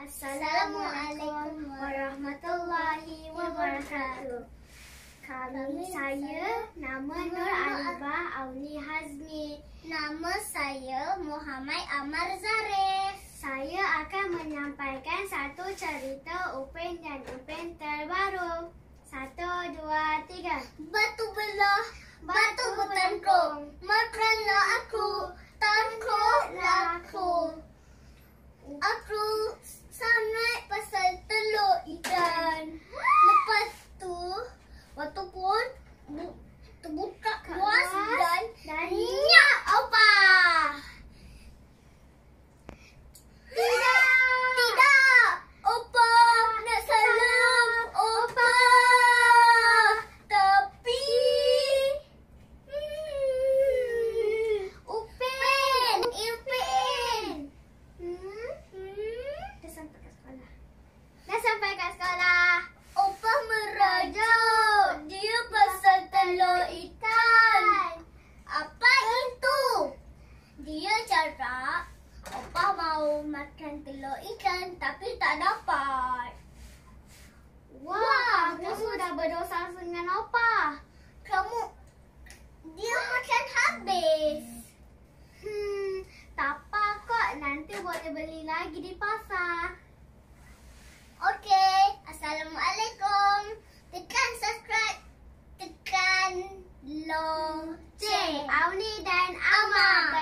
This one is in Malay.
Assalamualaikum warahmatullahi wabarakatuh. Kami saya nama Nur Alibah Auni Hazmi. Nama saya Muhammad Amar Zarif. Saya akan menyampaikan satu cerita Upin dan Upin terbaru. तो कौन makan telur ikan tapi tak dapat. Wah, Wah kamu dah berdosa dengan opa. Kamu dia makan habis. Hmm, tak apa kok nanti boleh beli lagi di pasar. Okey, assalamualaikum. Tekan subscribe. Tekan lonceng. Auni dan Amal.